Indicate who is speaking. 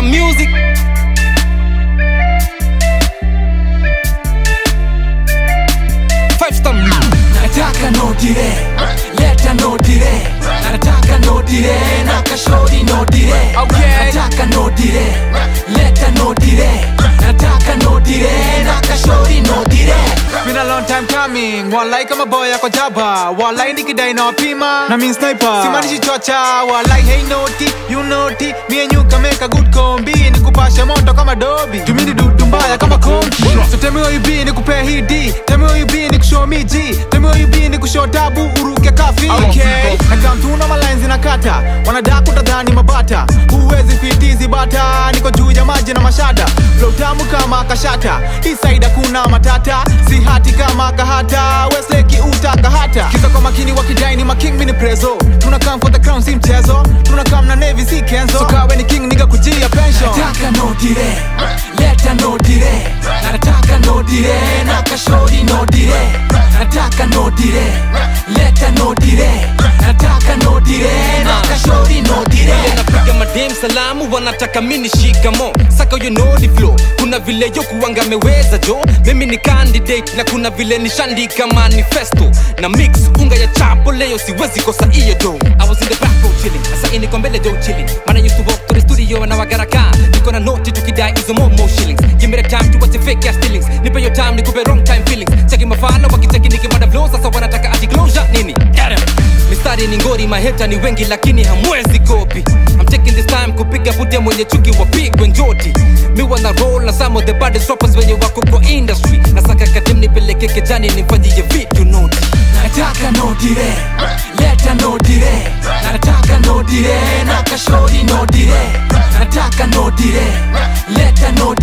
Speaker 1: some music. Five star music. Nataka no delay, leta no delay. Nataka no delay, nakashori no delay.
Speaker 2: Okay.
Speaker 1: Nataka no delay, leta no delay. Nataka no delay, nakashori no delay.
Speaker 2: Been a long time coming, walai kama boy ako jaba, walai nikidai na pima, na mean sniper. Simanishi chocha, walai hey no tick naughty mie nyuka meka good combi. Nikupashe moto kama dobi tumini dudu mbaya kama konki so tell me where you be nikupe hii D. Tell me where you be nikushow me G. Tell me where you be nikushow dabu uruke kafi. Okay. na malainzi na kata wanadaku tadhani mabata. Huwezi fitizi bata. Niko juu ya maji na mashada flow tamu kama kashata. Isaida kuna matata. Si hati kama kahata. Wesleki utakahata kisa kwa makini wakidai ni making mini prezo. Tuna come for the crown si mchezo. Tuna si kenzo. So kawe ni king niga kujia pension.
Speaker 1: Nataka nodire leta nodire nataka nodire na kashori delay. Nataka nodire leta nodire nataka nodire na kashori delay.
Speaker 3: Napiga madem salamu wanataka mini shikamo saka you know the flow. Kuna vile yo kuanga meweza jo. Mimi ni candidate na kuna vile nishandika manifesto. Na mix unga ya chapo leo siwezi kosa iyo do I was in the back row chilling. Asa ini noti is hizo more more shillings. Give me the time to watch the fake ass feelings. Nipe your time nikupe wrong time feelings. Cheki mafano wakicheki nikimada flow sasa wanataka ati closure nini. Get him. mistari ni ngori maheta ni wengi lakini hamwezi kopi. I'm taking this time kupiga bude mwenye chuki wapigwe njoti mi wana roll na some of the baddest rappers wenye wako kwa industry. Nasaka kadem nipeleke kejani nimfanyie vitu noti
Speaker 1: nataka no dire, leta no dire, nataka 坂のディレレタの